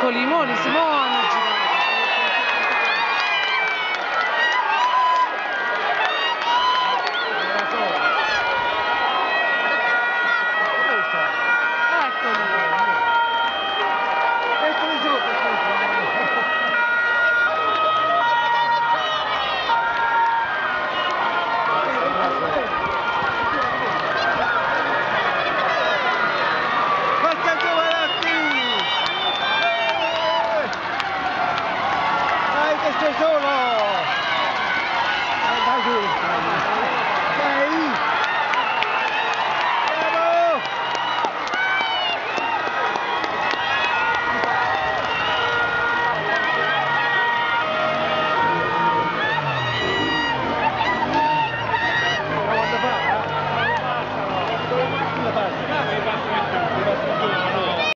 Colimoni Simona